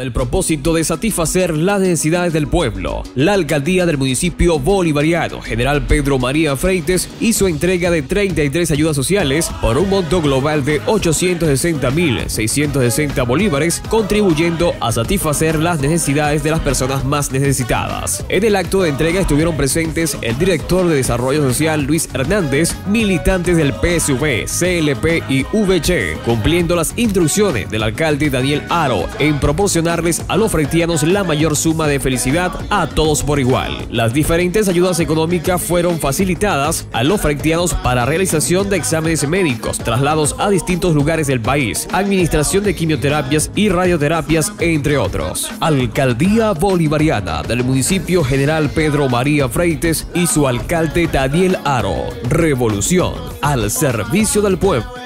el propósito de satisfacer las necesidades del pueblo, la alcaldía del municipio bolivariano General Pedro María Freites hizo entrega de 33 ayudas sociales por un monto global de 860.660 bolívares, contribuyendo a satisfacer las necesidades de las personas más necesitadas. En el acto de entrega estuvieron presentes el director de Desarrollo Social Luis Hernández, militantes del PSV, CLP y VC, cumpliendo las instrucciones del alcalde Daniel Aro en proporcionarles a los freitianos la mayor suma de felicidad a todos por igual. Las diferentes ayudas económicas fueron facilitadas a los freitianos para realización de exámenes médicos, traslados a distintos lugares del país, administración de quimioterapias y radioterapias, entre otros. Alcaldía Bolivariana del municipio General Pedro María Freites y su alcalde Daniel Aro. Revolución al servicio del pueblo.